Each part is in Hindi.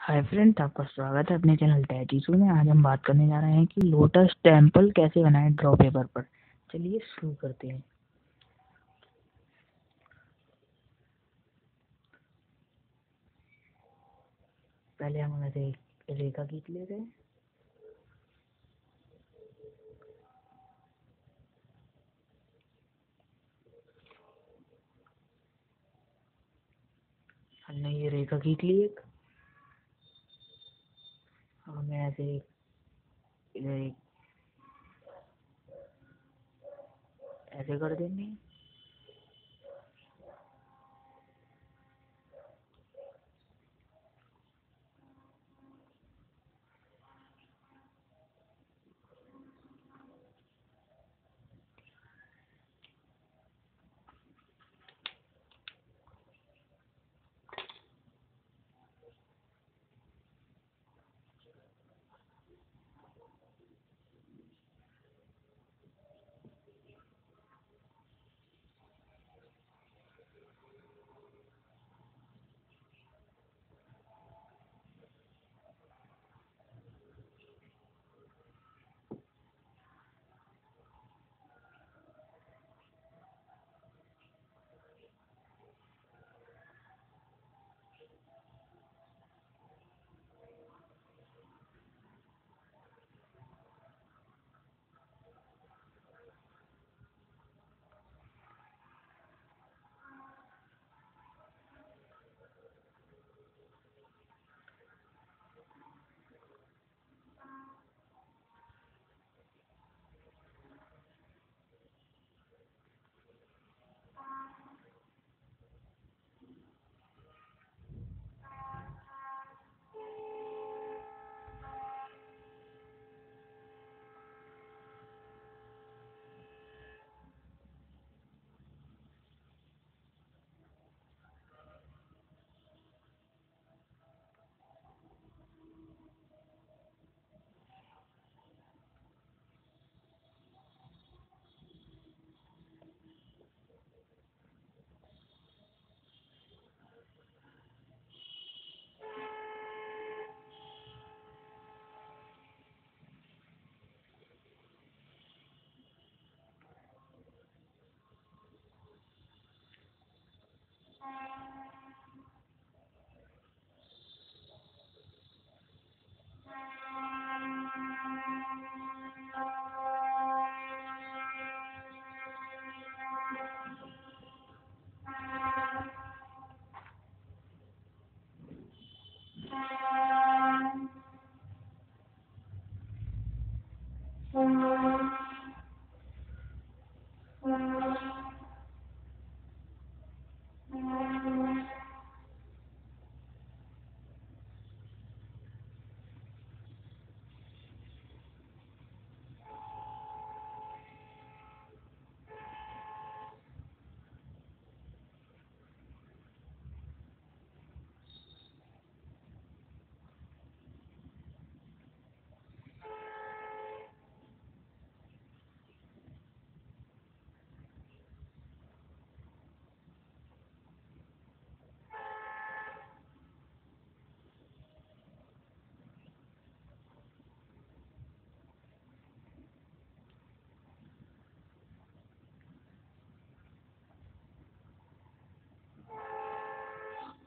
हाय फ्रेंड आपका स्वागत है अपने चैनल टैटीसू में। आज हम बात करने जा रहे हैं कि लोटस टेंपल कैसे बनाएँ ड्रॉ पेपर पर। चलिए शुरू करते हैं। पहले हम ऐसे रेखा खींच लेते हैं। हमने ये रेखा खींच ली एक। हमें ऐसे इधर ऐसे कर देंगे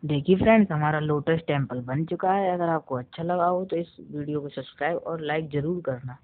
देखिए फ्रेंड्स हमारा लोटस टेंपल बन चुका है। अगर आपको अच्छा लगा हो तो इस वीडियो को सब्सक्राइब और लाइक ज़रूर करना।